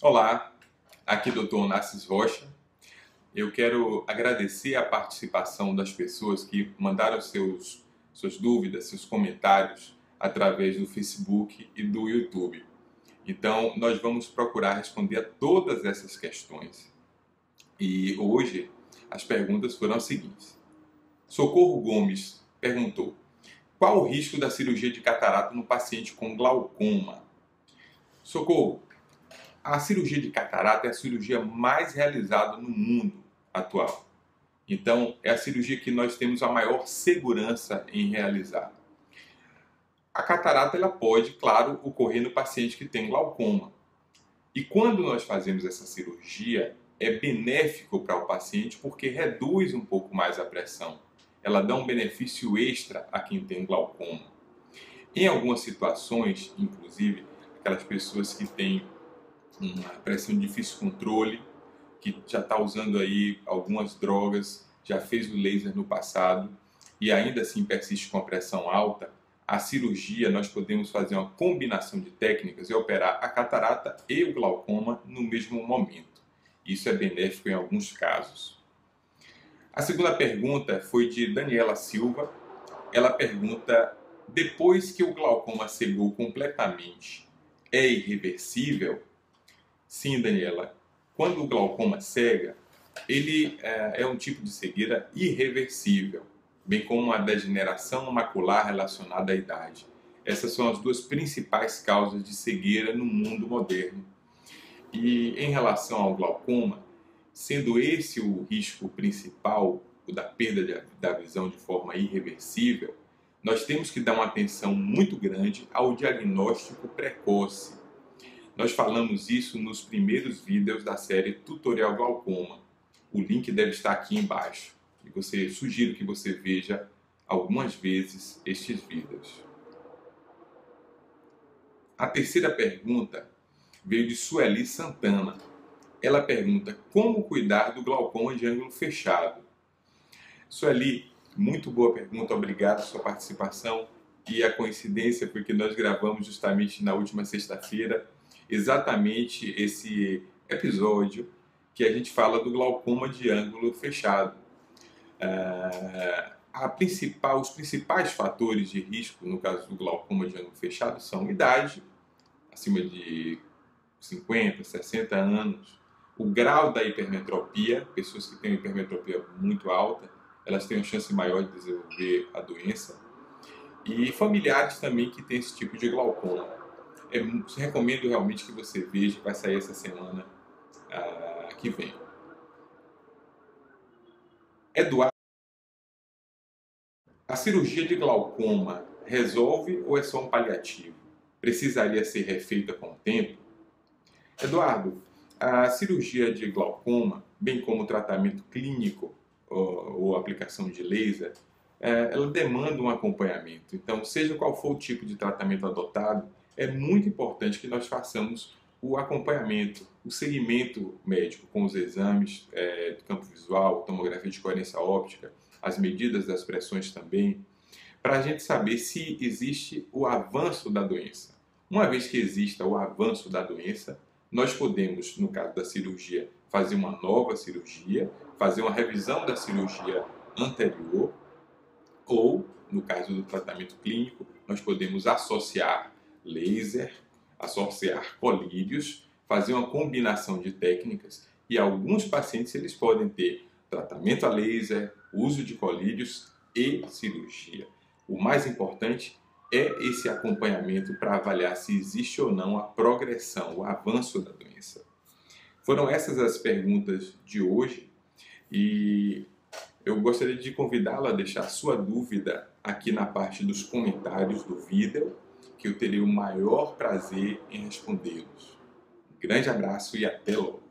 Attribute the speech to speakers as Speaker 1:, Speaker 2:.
Speaker 1: Olá, aqui Dr. Onassis Rocha. Eu quero agradecer a participação das pessoas que mandaram seus, suas dúvidas, seus comentários através do Facebook e do YouTube. Então, nós vamos procurar responder a todas essas questões. E hoje as perguntas foram as seguintes. Socorro Gomes perguntou: Qual o risco da cirurgia de catarata no paciente com glaucoma? Socorro, a cirurgia de catarata é a cirurgia mais realizada no mundo atual. Então, é a cirurgia que nós temos a maior segurança em realizar. A catarata ela pode, claro, ocorrer no paciente que tem glaucoma. E quando nós fazemos essa cirurgia, é benéfico para o paciente porque reduz um pouco mais a pressão. Ela dá um benefício extra a quem tem glaucoma. Em algumas situações, inclusive, aquelas pessoas que têm uma pressão de difícil controle, que já está usando aí algumas drogas, já fez o laser no passado e ainda assim persiste com a pressão alta, a cirurgia nós podemos fazer uma combinação de técnicas e operar a catarata e o glaucoma no mesmo momento. Isso é benéfico em alguns casos. A segunda pergunta foi de Daniela Silva. Ela pergunta: depois que o glaucoma cegou completamente, é irreversível? Sim, Daniela. Quando o glaucoma cega, ele é, é um tipo de cegueira irreversível, bem como uma degeneração macular relacionada à idade. Essas são as duas principais causas de cegueira no mundo moderno. E em relação ao glaucoma, sendo esse o risco principal, o da perda de, da visão de forma irreversível, nós temos que dar uma atenção muito grande ao diagnóstico precoce nós falamos isso nos primeiros vídeos da série Tutorial Glaucoma. O link deve estar aqui embaixo. E você sugiro que você veja algumas vezes estes vídeos. A terceira pergunta veio de Sueli Santana. Ela pergunta como cuidar do glaucoma de ângulo fechado. Sueli, muito boa pergunta, obrigado pela sua participação. E a coincidência foi que nós gravamos justamente na última sexta-feira exatamente esse episódio que a gente fala do glaucoma de ângulo fechado. A principal, os principais fatores de risco no caso do glaucoma de ângulo fechado são idade, acima de 50, 60 anos, o grau da hipermetropia, pessoas que têm hipermetropia muito alta, elas têm uma chance maior de desenvolver a doença, e familiares também que têm esse tipo de glaucoma recomendo realmente que você veja, vai sair essa semana que vem. Eduardo, a cirurgia de glaucoma resolve ou é só um paliativo? Precisaria ser refeita com o tempo? Eduardo, a cirurgia de glaucoma, bem como o tratamento clínico ou, ou aplicação de laser, é, ela demanda um acompanhamento. Então, seja qual for o tipo de tratamento adotado, é muito importante que nós façamos o acompanhamento, o seguimento médico com os exames é, de campo visual, tomografia de coerência óptica, as medidas das pressões também, para a gente saber se existe o avanço da doença. Uma vez que exista o avanço da doença, nós podemos, no caso da cirurgia, fazer uma nova cirurgia, fazer uma revisão da cirurgia anterior, ou, no caso do tratamento clínico, nós podemos associar laser, associar colírios, fazer uma combinação de técnicas e alguns pacientes eles podem ter tratamento a laser, uso de colírios e cirurgia. O mais importante é esse acompanhamento para avaliar se existe ou não a progressão, o avanço da doença. Foram essas as perguntas de hoje e eu gostaria de convidá-la a deixar sua dúvida aqui na parte dos comentários do vídeo que eu terei o maior prazer em respondê-los. Um grande abraço e até logo!